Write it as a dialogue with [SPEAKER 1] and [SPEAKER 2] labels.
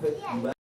[SPEAKER 1] 再见